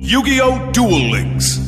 Yu-Gi-Oh! Duel Links.